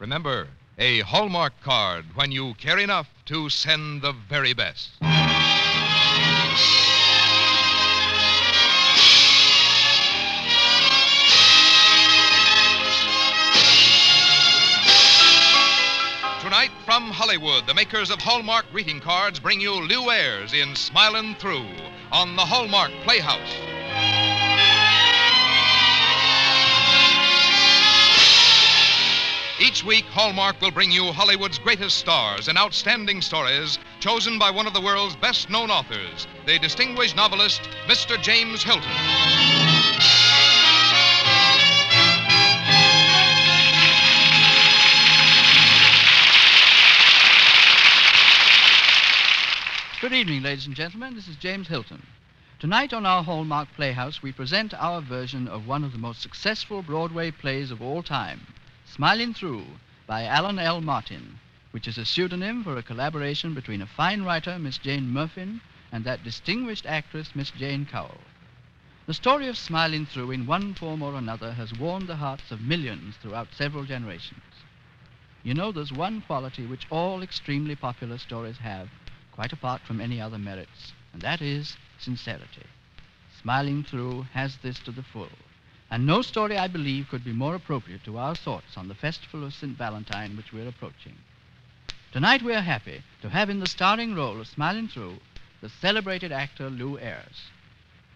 Remember, a Hallmark card when you care enough to send the very best. Tonight from Hollywood, the makers of Hallmark greeting cards bring you Lew Ayres in Smilin' Through on the Hallmark Playhouse. Each week, Hallmark will bring you Hollywood's greatest stars and outstanding stories chosen by one of the world's best known authors, the distinguished novelist, Mr. James Hilton. Good evening, ladies and gentlemen. This is James Hilton. Tonight on our Hallmark Playhouse, we present our version of one of the most successful Broadway plays of all time, Smiling Through, by Alan L. Martin, which is a pseudonym for a collaboration between a fine writer, Miss Jane Murfin, and that distinguished actress, Miss Jane Cowl. The story of Smiling Through, in one form or another, has warmed the hearts of millions throughout several generations. You know, there's one quality which all extremely popular stories have, quite apart from any other merits, and that is sincerity. Smiling Through has this to the full. And no story, I believe, could be more appropriate to our thoughts on the festival of St. Valentine which we're approaching. Tonight we are happy to have in the starring role of Smiling Through the celebrated actor Lew Ayres.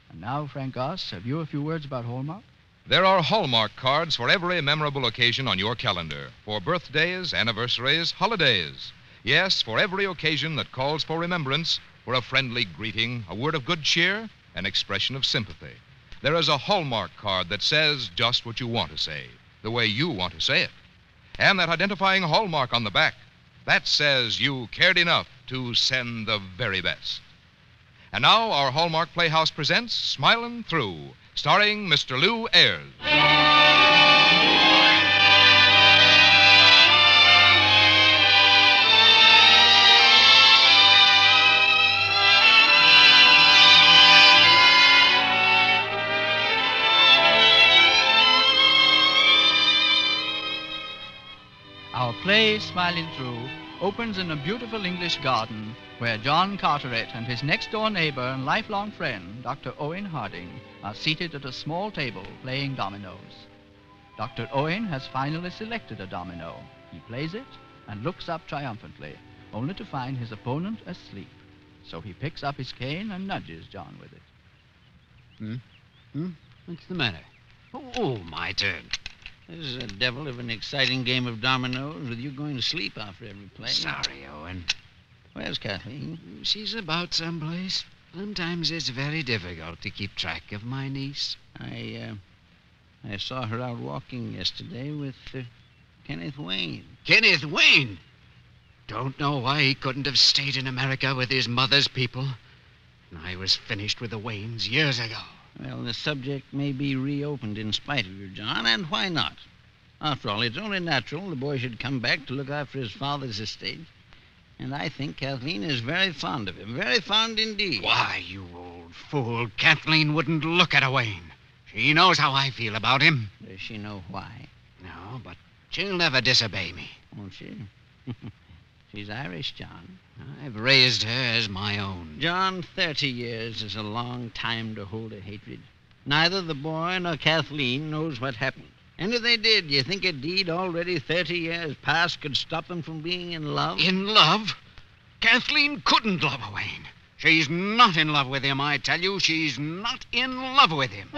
And now, Frank Goss, have you a few words about Hallmark? There are Hallmark cards for every memorable occasion on your calendar for birthdays, anniversaries, holidays. Yes, for every occasion that calls for remembrance, for a friendly greeting, a word of good cheer, an expression of sympathy. There is a Hallmark card that says just what you want to say, the way you want to say it. And that identifying Hallmark on the back, that says you cared enough to send the very best. And now our Hallmark Playhouse presents Smilin' Through, starring Mr. Lew Ayres. Play, Smiling Through, opens in a beautiful English garden where John Carteret and his next door neighbor and lifelong friend, Dr. Owen Harding, are seated at a small table playing dominoes. Dr. Owen has finally selected a domino. He plays it and looks up triumphantly, only to find his opponent asleep. So he picks up his cane and nudges John with it. Hmm? Hmm? What's the matter? Oh, oh, my turn. This is a devil of an exciting game of dominoes with you going to sleep after every play. Sorry, Owen. Where's Kathleen? She's about someplace. Sometimes it's very difficult to keep track of my niece. I, uh, I saw her out walking yesterday with uh, Kenneth Wayne. Kenneth Wayne! Don't know why he couldn't have stayed in America with his mother's people. I was finished with the Waynes years ago. Well, the subject may be reopened in spite of you, John, and why not? After all, it's only natural the boy should come back to look after his father's estate. And I think Kathleen is very fond of him, very fond indeed. Why, you old fool, Kathleen wouldn't look at a Wayne. She knows how I feel about him. Does she know why? No, but she'll never disobey me. Won't she? She's Irish, John. I've raised her as my own. John, 30 years is a long time to hold a hatred. Neither the boy nor Kathleen knows what happened. And if they did, you think a deed already 30 years past could stop them from being in love? In love? Kathleen couldn't love Wayne. She's not in love with him, I tell you. She's not in love with him.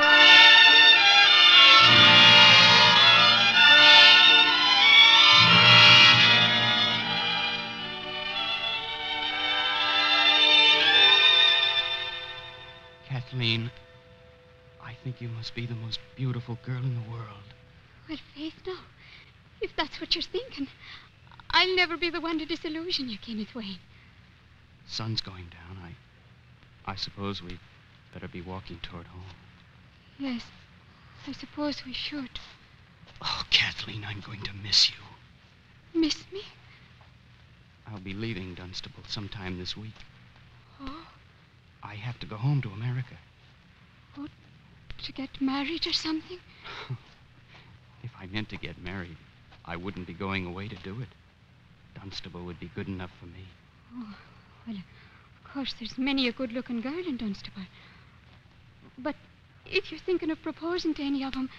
Kathleen, I think you must be the most beautiful girl in the world. Well, Faith, no. If that's what you're thinking, I'll never be the one to disillusion you, Kenneth Wayne. Sun's going down. I I suppose we'd better be walking toward home. Yes, I suppose we should. Oh, Kathleen, I'm going to miss you. Miss me? I'll be leaving Dunstable sometime this week. Oh, I have to go home to America. to get married or something? If I meant to get married, I wouldn't be going away to do it. Dunstable would be good enough for me. Oh, well, of course, there's many a good looking girl in Dunstable. But if you're thinking of proposing to any of them,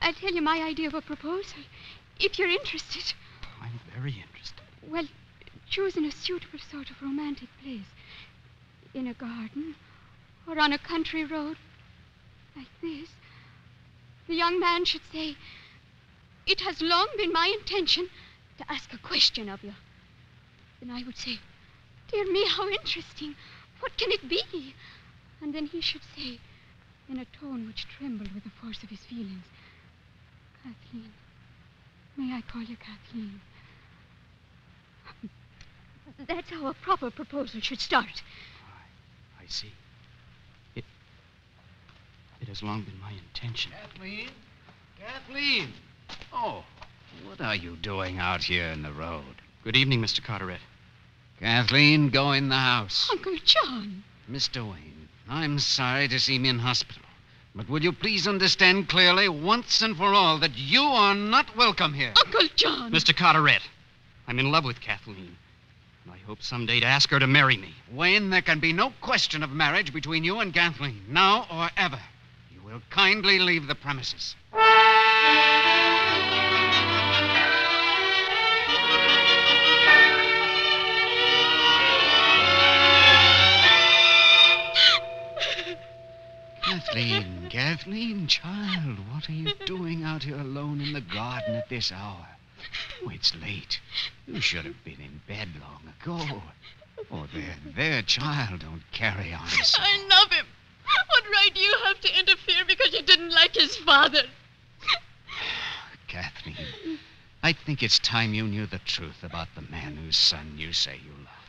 I'll tell you my idea of a proposal. If you're interested, I'm very interested. well, choosing a suitable sort of romantic place. In a garden or on a country road like this. The young man should say, It has long been my intention to ask a question of you. Then I would say, Dear me, how interesting. What can it be? And then he should say, in a tone which trembled with the force of his feelings, Kathleen, may I call you Kathleen? That's how a proper proposal should start. I see. It. It has long been my intention. Kathleen? Kathleen! Oh, what are you doing out here in the road? Good evening, Mr. Carteret. Kathleen, go in the house. Uncle John. Mr. Wayne, I'm sorry to see me in hospital. But will you please understand clearly, once and for all, that you are not welcome here? Uncle John. Mr. Carteret, I'm in love with Kathleen. I hope someday to ask her to marry me. Wayne, there can be no question of marriage between you and Kathleen, now or ever. You will kindly leave the premises. Kathleen, Kathleen, child, what are you doing out here alone in the garden at this hour? Oh, it's late. You should have been in bed long ago. Oh, there, there, child, don't carry on so. I love him. What right do you have to interfere because you didn't like his father? Kathleen, I think it's time you knew the truth about the man whose son you say you love.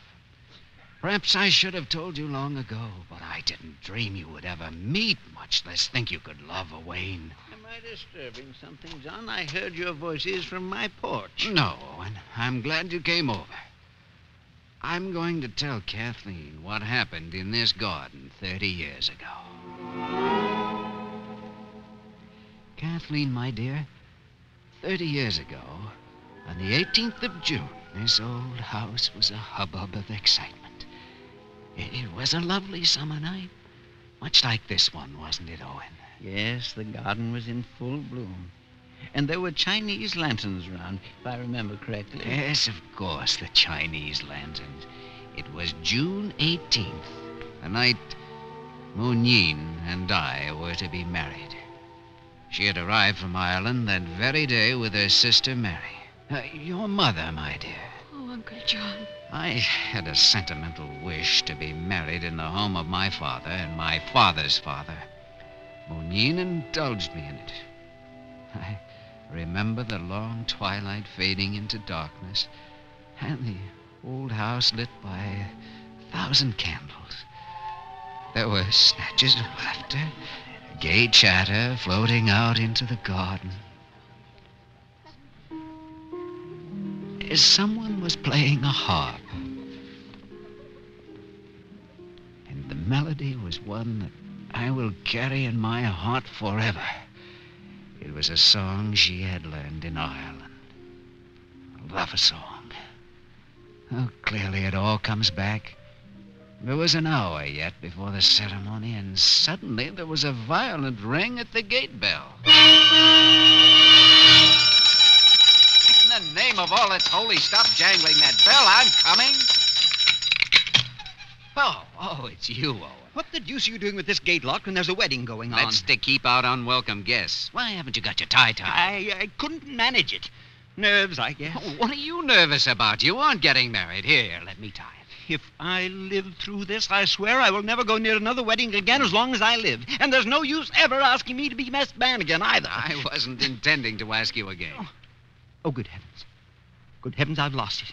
Perhaps I should have told you long ago, but I didn't dream you would ever meet, much less think you could love a Wayne. Am I disturbing something, John? I heard your voices from my porch. No, and I'm glad you came over. I'm going to tell Kathleen what happened in this garden 30 years ago. Kathleen, my dear, 30 years ago, on the 18th of June, this old house was a hubbub of excitement. It, it was a lovely summer night, much like this one, wasn't it, Owen? Yes, the garden was in full bloom. And there were Chinese lanterns around, if I remember correctly. Yes, of course, the Chinese lanterns. It was June 18th, the night Moonyeen and I were to be married. She had arrived from Ireland that very day with her sister Mary. Uh, your mother, my dear. Oh, Uncle John. I had a sentimental wish to be married in the home of my father and my father's father. Moon indulged me in it. I remember the long twilight fading into darkness and the old house lit by a thousand candles. There were snatches of laughter, gay chatter floating out into the garden. As someone was playing a harp. And the melody was one that I will carry in my heart forever. It was a song she had learned in Ireland. A love song. Oh, clearly it all comes back. There was an hour yet before the ceremony, and suddenly there was a violent ring at the gate bell. In the name of all that's holy, stop jangling that bell. I'm coming. Oh, oh, it's you, Owen. What the deuce are you doing with this gate locked when there's a wedding going on? That's to keep out unwelcome guests. Why haven't you got your tie tied? I, I couldn't manage it. Nerves, I guess. Oh, what are you nervous about? You aren't getting married. Here, let me tie it. If I live through this, I swear I will never go near another wedding again as long as I live. And there's no use ever asking me to be best man again either. I wasn't intending to ask you again. Oh, good heavens. Good heavens, I've lost it.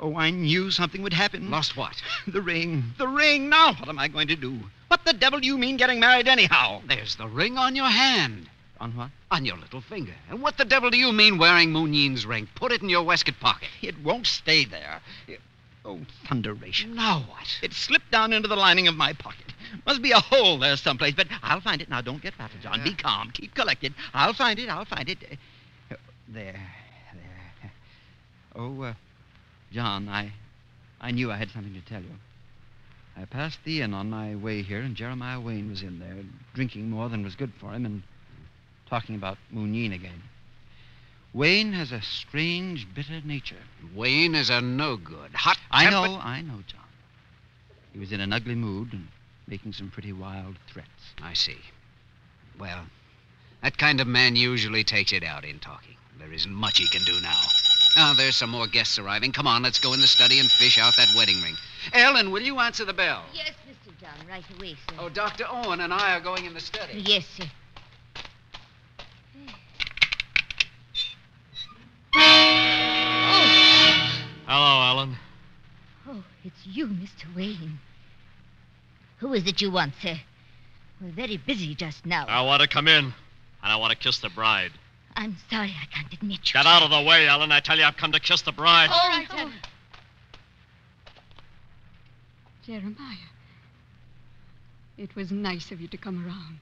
Oh, I knew something would happen. Lost what? The ring. The ring. Now, what am I going to do? What the devil do you mean getting married anyhow? There's the ring on your hand. On what? On your little finger. And what the devil do you mean wearing Moonyeen's ring? Put it in your waistcoat pocket. It won't stay there. It- Oh, thunderation. Now what? It slipped down into the lining of my pocket. Must be a hole there someplace, but I'll find it. Now, don't get rattled, John. Be calm. Keep collected. I'll find it. I'll find it. Uh, There. Oh, uh, John, I, I knew I had something to tell you. I passed the inn on my way here, and Jeremiah Wayne was in there, drinking more than was good for him and talking about Moonyeen again. Wayne has a strange, bitter nature. Wayne is a no good. Hot I know, I know, John. He was in an ugly mood and making some pretty wild threats. I see. Well, that kind of man usually takes it out in talking. There isn't much he can do now. Now, there's some more guests arriving. Come on, let's go in the study and fish out that wedding ring. Ellen, will you answer the bell? Yes, Mr. John, right away, sir. Oh, Dr. Owen and I are going in the study. Yes, sir. Oh, Hello, Ellen. oh, it's you, Mr. Wayne. Who is it you want, sir? We're very busy just now. I want to come in, and I want to kiss the bride. I'm sorry I can't admit you. Get out of the way, Ellen. I tell you, I've come to kiss the bride. All right, oh. Ellen. Jeremiah, it was nice of you to come around.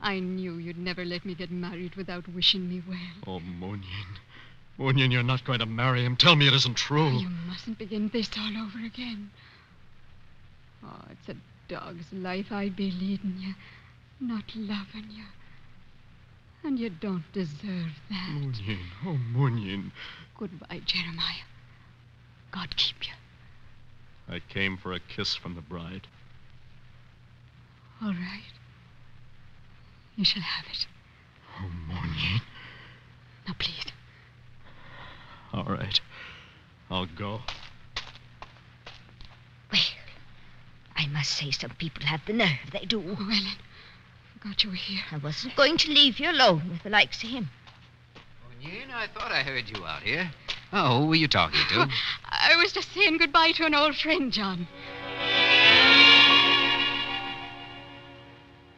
I knew you'd never let me get married without wishing me well. Oh, Moonyeen. Moonyeen, you're not going to marry him. Tell me it isn't true. You mustn't begin this all over again. Oh, it's a dog's life I'd be leading you, not loving you. And you don't deserve that. Moonyeen, oh, Moonyeen. Goodbye, Jeremiah. God keep you. I came for a kiss from the bride. All right. You shall have it. Oh, Moonyeen. Now, please. All right. I'll go. Well, I must say some people have the nerve. They do. Oh, Ellen. Forgot you were here. I wasn't going to leave you alone with the likes of him. Oh, Moonyeen, I thought I heard you out here. Oh, who were you talking to? I was just saying goodbye to an old friend, John.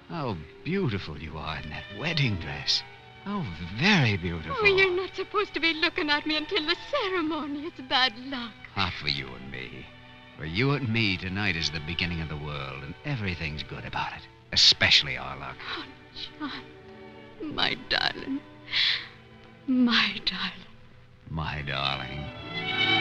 How beautiful you are in that wedding dress. Oh, very beautiful. Oh, you're not supposed to be looking at me until the ceremony. It's bad luck. Not for you and me. For you and me, tonight is the beginning of the world, and everything's good about it. Especially our luck. Oh, John. My darling. My darling. My darling.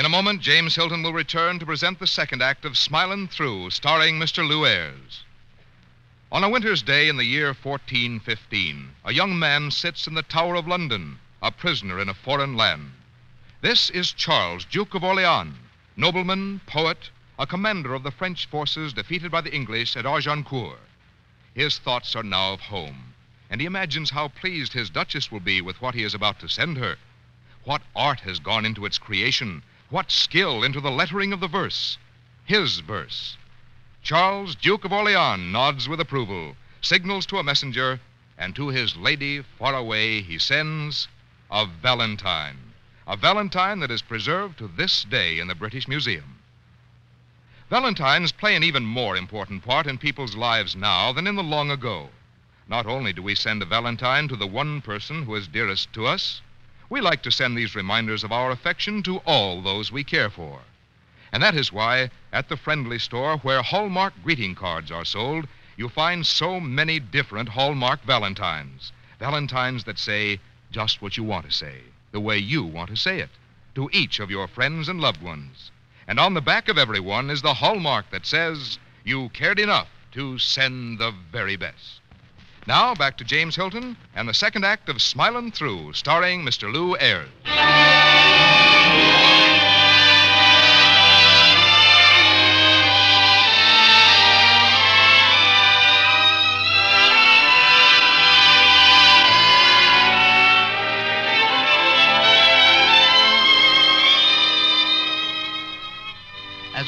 In a moment, James Hilton will return to present the second act of Smilin' Through, starring Mr. Lew Ayres. On a winter's day in the year 1415, a young man sits in the Tower of London, a prisoner in a foreign land. This is Charles, Duke of Orleans, nobleman, poet, a commander of the French forces defeated by the English at Agincourt. His thoughts are now of home, and he imagines how pleased his Duchess will be with what he is about to send her. What art has gone into its creation, what skill into the lettering of the verse. His verse. Charles, Duke of Orleans, nods with approval, signals to a messenger, and to his lady far away he sends a valentine. A valentine that is preserved to this day in the British Museum. Valentines play an even more important part in people's lives now than in the long ago. Not only do we send a valentine to the one person who is dearest to us, we like to send these reminders of our affection to all those we care for. And that is why, at the friendly store where Hallmark greeting cards are sold, you find so many different Hallmark Valentines. Valentines that say just what you want to say, the way you want to say it, to each of your friends and loved ones. And on the back of every one is the hallmark that says you cared enough to send the very best. Now, back to James Hilton and the second act of Smilin' Through, starring Mr. Lew Ayres.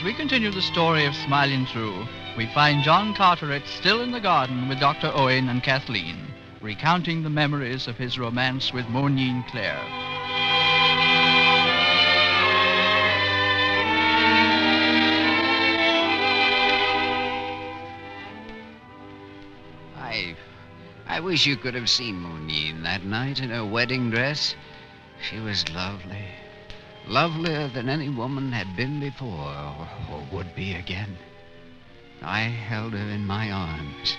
As we continue the story of Smiling Through, we find John Carteret still in the garden with Dr. Owen and Kathleen, recounting the memories of his romance with Moonyeen Clare. I. I wish you could have seen Moonyeen that night in her wedding dress. She was lovely. Lovelier than any woman had been before, or, or would be again. I held her in my arms,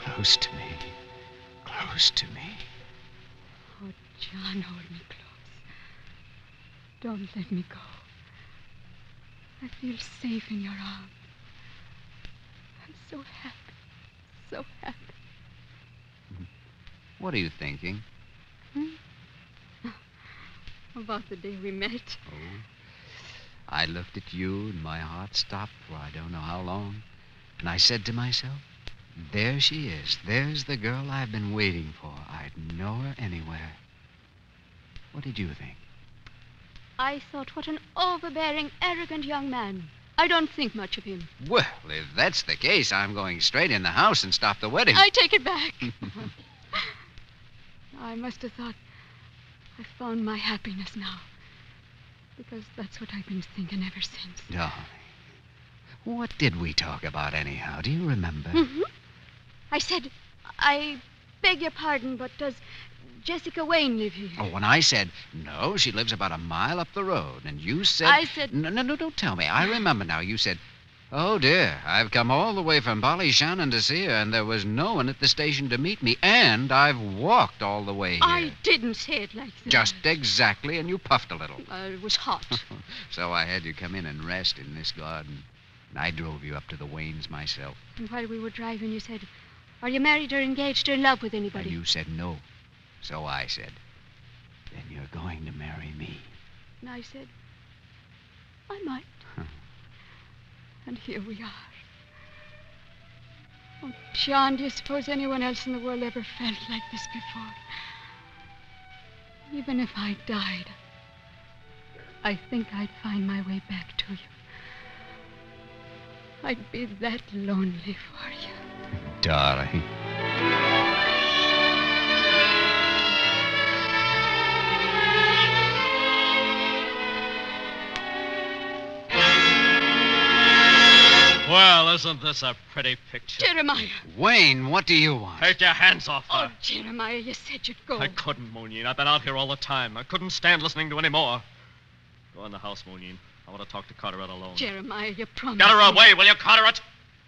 close to me, close to me. Oh, John, hold me close. Don't let me go. I feel safe in your arms. I'm so happy, so happy. What are you thinking? Hmm? About the day we met. Oh. I looked at you and my heart stopped for I don't know how long. And I said to myself, there she is. There's the girl I've been waiting for. I'd know her anywhere. What did you think? I thought, what an overbearing, arrogant young man. I don't think much of him. Well, if that's the case, I'm going straight in the house and stop the wedding. I take it back. I must have thought I found my happiness now. Because that's what I've been thinking ever since. Darling, what did we talk about anyhow? Do you remember? hmm I said, I beg your pardon, but does Jessica Wayne live here? Oh, when I said, no, she lives about a mile up the road, and you said. I said- No, no, no, don't tell me. I remember now. You said, oh, dear, I've come all the way from Ballyshannon to see her, and there was no one at the station to meet me, and I've walked all the way here. I didn't say it like that. Just exactly, and you puffed a little. Uh, it was hot. so I had you come in and rest in this garden. And I drove you up to the Waynes myself. and while we were driving, you said, Are you married or engaged or in love with anybody? And anybody? you said no. So I said, then you're going to marry me. And I said, I might. And here we are. Oh, John, do you suppose anyone else in the world ever felt like this before? Even if I died, I think I'd find my way back to you. I'd be that lonely for you. Darling. Well, isn't this a pretty picture? Jeremiah! Wayne, what do you want? Take your hands off her. Oh. Jeremiah, you said you'd go. I couldn't, Moonyeen. I've been out here all the time. I couldn't stand listening to any more. Go in the house, Moonyeen. I want to talk to Carteret alone. Jeremiah, you promised Get her me- away, will you, Carteret?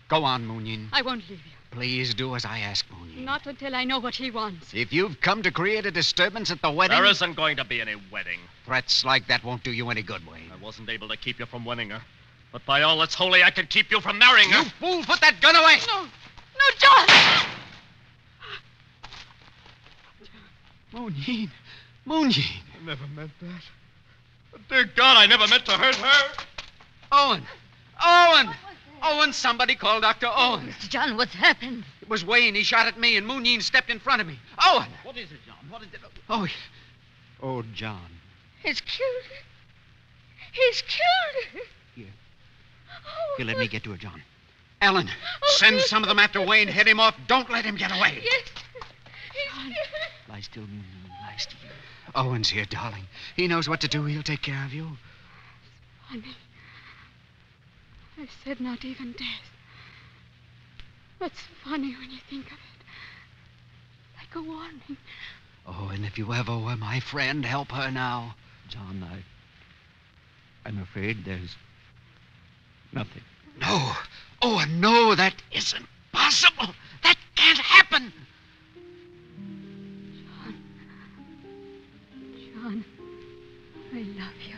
Go on, Moonyeen. I won't leave you. Please do as I ask, Moonyeen. Not until I know what he wants. If you've come to create a disturbance at the wedding, There isn't going to be any wedding. threats like that won't do you any good, Wayne. I wasn't able to keep you from winning her. But by all that's holy, I can keep you from marrying her. You fool, put that gun away! No, no, John! Moonyeen. Moonyeen. I never meant that. But dear God, I never meant to hurt her. Owen. Owen. Owen, somebody called Dr. Owen. Mr. John, what's happened? It was Wayne. He shot at me, and Moonyeen stepped in front of me. Owen. What is it, John? What is it? Oh, oh, John. He's killed her. He's killed her. Here. Here, let me get to her, John. Ellen, send some of them after Wayne. Head him off. Don't let him get away. Yes. He's killed. Lie still, Moonyeen. Lie still. Owen's here, darling. He knows what to do. He'll take care of you. Funny. I said not even death. That's funny when you think of it. Like a warning. Oh, and if you ever were my friend, help her now. John, I. I'm afraid there's nothing. No. Oh, no, that isn't possible. That can't happen. John, John, I love you.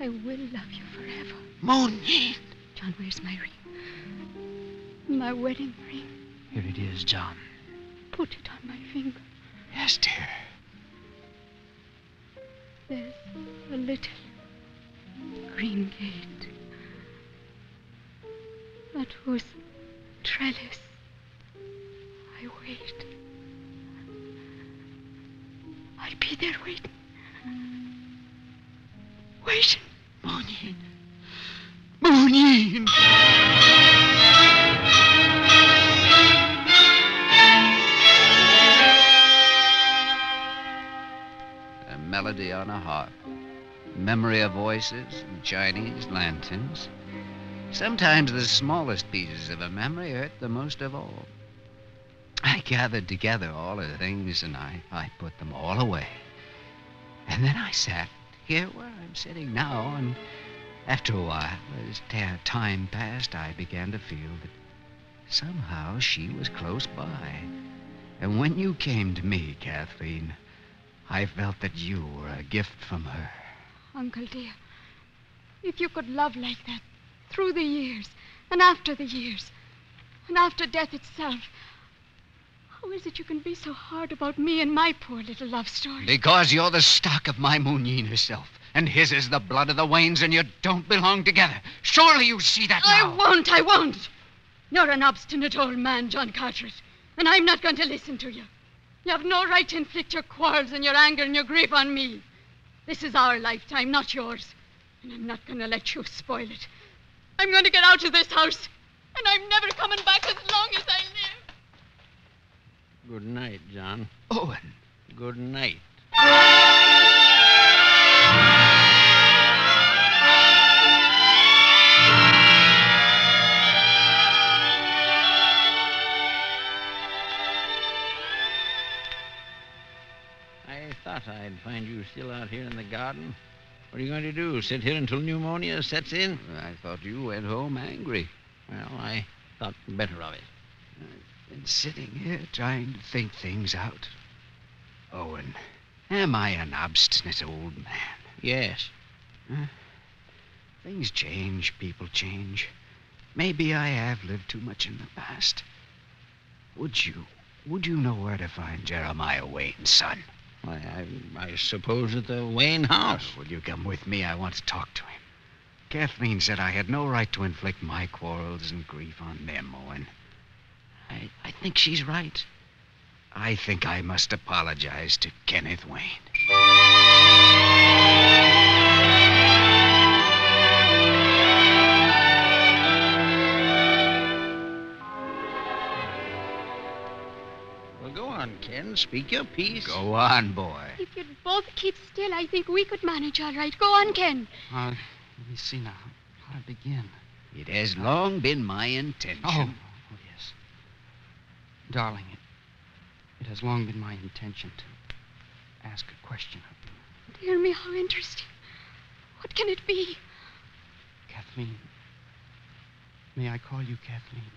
I will love you forever. Moonyeen. John, where's my ring? My wedding ring. Here it is, John. Put it on my finger. Yes, dear. There's a little green gate. At whose trellis I wait. I'll be there waiting. Waiting. Moonyeen. Moonyeen. A melody on a harp, memory of voices and Chinese lanterns. Sometimes the smallest pieces of a memory hurt the most of all. I gathered together all the things and I, I put them all away. And then I sat here where I'm sitting now, and after a while, as time passed, I began to feel that somehow she was close by. And when you came to me, Kathleen, I felt that you were a gift from her. Uncle dear, if you could love like that through the years and after the years and after death itself, how is it you can be so hard about me and my poor little love story? Because you're the stock of my Moonyeen herself, and his is the blood of the Waynes, and you don't belong together. Surely you see that now. I won't, I won't. You're an obstinate old man, John Carteret, and I'm not going to listen to you. You have no right to inflict your quarrels and your anger and your grief on me. This is our lifetime, not yours. And I'm not going to let you spoil it. I'm going to get out of this house, and I'm never coming back as long as I live. Good night, John. Owen. Good night. I thought I'd find you still out here in the garden. What are you going to do? Sit here until pneumonia sets in? I thought you went home angry. Well, I thought better of it. I've Been sitting here trying to think things out. Owen, am I an obstinate old man? Yes. Things change, people change. Maybe I have lived too much in the past. Would you, would you know where to find Jeremiah Wayne's son? Why, I, I suppose at the Wayne house. Will you come with me? I want to talk to him. Kathleen said I had no right to inflict my quarrels and grief on them, Owen. I, I think she's right. I think I must apologize to Kenneth Wayne. Go on, Ken. Speak your piece. Go on, boy. If you'd both keep still, I think we could manage all right. Go on, Ken. Uh, let me see now. How to begin? It has long been my intention. Oh, oh yes. Darling, it, it has long been my intention to ask a question of you. Dear me, how interesting. What can it be? Kathleen. May I call you Kathleen?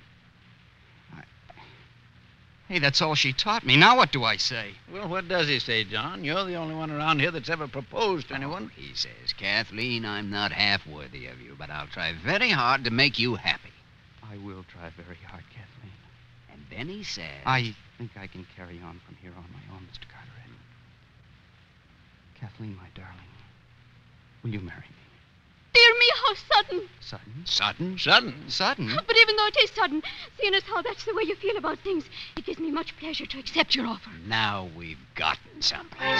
Hey, that's all she taught me. Now what do I say? Well, what does he say, John? You're the only one around here that's ever proposed to Oh, anyone. he says, Kathleen, I'm not half worthy of you, but I'll try very hard to make you happy. I will try very hard, Kathleen. And then he says, I think I can carry on from here on my own, Mr. Carteret. Kathleen, my darling, will you marry me? How sudden. Sudden? Sudden? Sudden. Sudden? But even though it is sudden, seeing as how that's the way you feel about things, it gives me much pleasure to accept your offer. Now we've gotten someplace.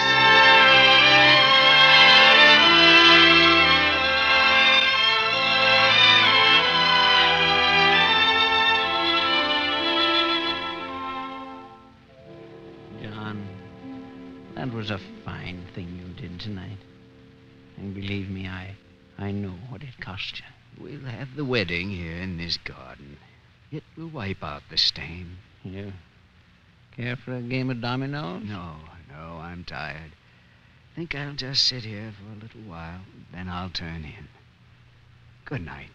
John, that was a fine thing you did tonight. And believe me, I, I know what it cost you. We'll have the wedding here in this garden. It will wipe out the stain. You care for a game of dominoes? No, no, I'm tired. Think I'll just sit here for a little while, then I'll turn in. Good night,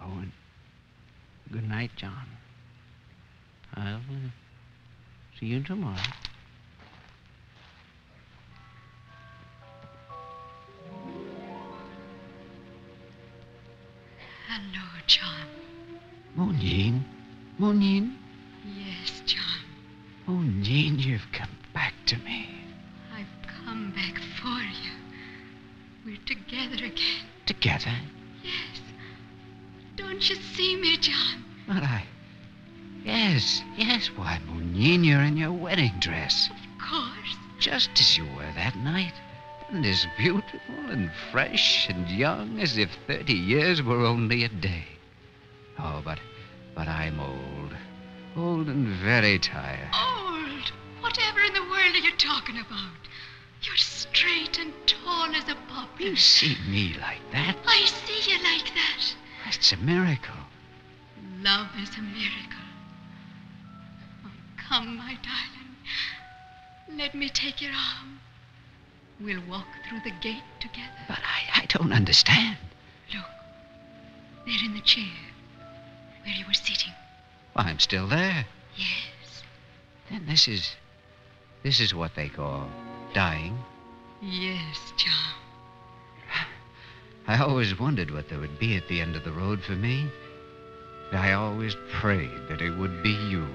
Owen. Good night, John. I'll uh, see you tomorrow. John. Moonyeen? Moonyeen? Yes, John. Moonyeen, you've come back to me. I've come back for you. We're together again. Together? Yes. Don't you see me, John? But I. Yes, yes, why, Moonyeen, you're in your wedding dress. Of course. Just as you were that night. And as beautiful and fresh and young as if 30 years were only a day. Oh, but. But I'm old. Old and very tired. Old? Whatever in the world are you talking about? You're straight and tall as a poplar. You see me like that? I see you like that. It's a miracle. Love is a miracle. Oh, Come, my darling. Let me take your arm. We'll walk through the gate together. But I, I don't understand. Look, there in the chair where you were sitting. Well, I'm still there. Yes, Then this is. This is what they call dying. yes, John. I always wondered what there would be at the end of the road for me. I always prayed that it would be you.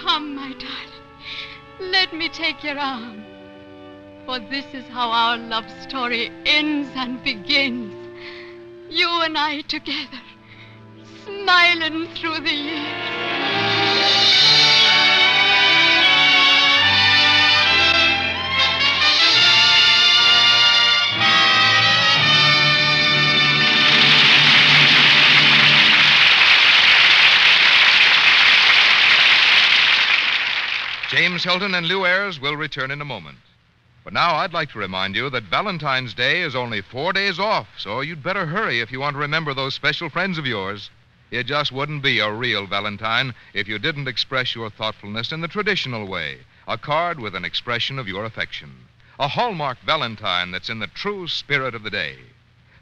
Come, my darling. Let me take your arm. For this is how our love story ends and begins. You and I together, smiling through the years. James Hilton and Lew Ayres will return in a moment. But now I'd like to remind you that Valentine's Day is only four days off, so you'd better hurry if you want to remember those special friends of yours. It just wouldn't be a real Valentine if you didn't express your thoughtfulness in the traditional way a card with an expression of your affection. A Hallmark Valentine that's in the true spirit of the day.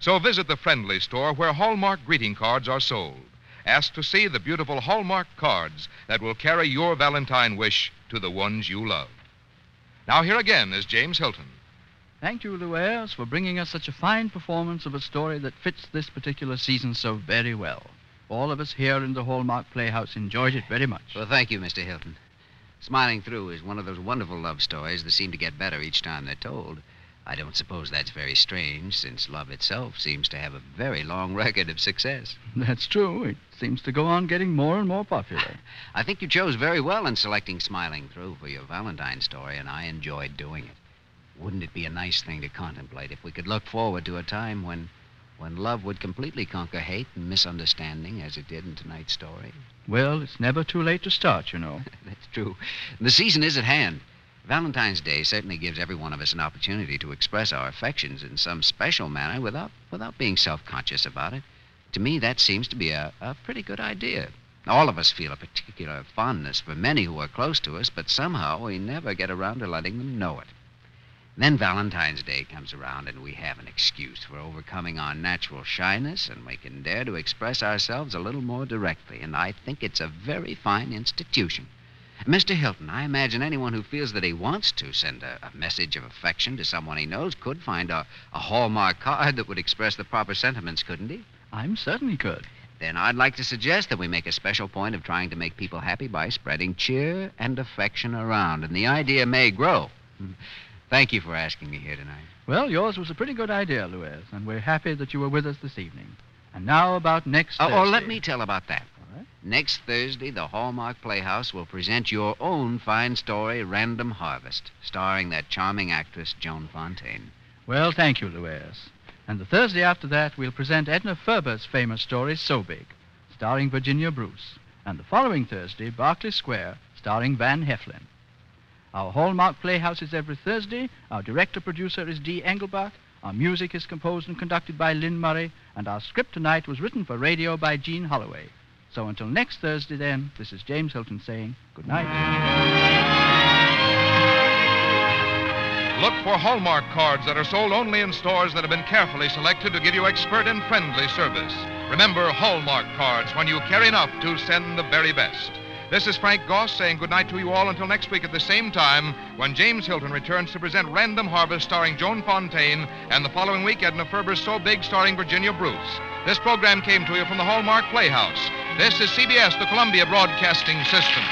So visit the friendly store where Hallmark greeting cards are sold. Ask to see the beautiful Hallmark cards that will carry your Valentine wish to the ones you love. Now, here again is James Hilton. Thank you, Lew Ayres, for bringing us such a fine performance of a story that fits this particular season so very well. All of us here in the Hallmark Playhouse enjoyed it very much. Well, thank you, Mr. Hilton. Smiling Through is one of those wonderful love stories that seem to get better each time they're told. I don't suppose that's very strange, since love itself seems to have a very long record of success. That's true. It seems to go on getting more and more popular. I think you chose very well in selecting Smiling Through for your Valentine story, and I enjoyed doing it. Wouldn't it be a nice thing to contemplate if we could look forward to a time when when love would completely conquer hate and misunderstanding as it did in tonight's story? Well, it's never too late to start, you know. That's true. The season is at hand. Valentine's Day certainly gives every one of us an opportunity to express our affections in some special manner without without being self-conscious about it. To me, that seems to be a, a pretty good idea. All of us feel a particular fondness for many who are close to us, but somehow we never get around to letting them know it. Then Valentine's Day comes around, and we have an excuse for overcoming our natural shyness, and we can dare to express ourselves a little more directly. And I think it's a very fine institution. Mr. Hilton, I imagine anyone who feels that he wants to send a, a message of affection to someone he knows could find a, a Hallmark card that would express the proper sentiments, couldn't he? I'm certain he could. Then I'd like to suggest that we make a special point of trying to make people happy by spreading cheer and affection around, and the idea may grow. Thank you for asking me here tonight. Well, yours was a pretty good idea, Louise, and we're happy that you were with us this evening. And now about next Oh, Thursday. oh, let me tell about that. All right. Next Thursday, the Hallmark Playhouse will present your own fine story, Random Harvest, starring that charming actress, Joan Fontaine. Well, thank you, Louise. And the Thursday after that, we'll present Edna Ferber's famous story, So Big, starring Virginia Bruce. And the following Thursday, Berkeley Square, starring Van Heflin. Our Hallmark Playhouse is every Thursday. Our director producer is Dee Engelbach. Our music is composed and conducted by Lynn Murray. And our script tonight was written for radio by Jean Holloway. So until next Thursday, then, this is James Hilton saying good night. Look for Hallmark cards that are sold only in stores that have been carefully selected to give you expert and friendly service. Remember Hallmark cards when you care enough to send the very best. This is Frank Goss saying goodnight to you all until next week at the same time when James Hilton returns to present Random Harvest starring Joan Fontaine and the following week Edna Ferber's So Big starring Virginia Bruce. This program came to you from the Hallmark Playhouse. This is CBS, the Columbia Broadcasting System.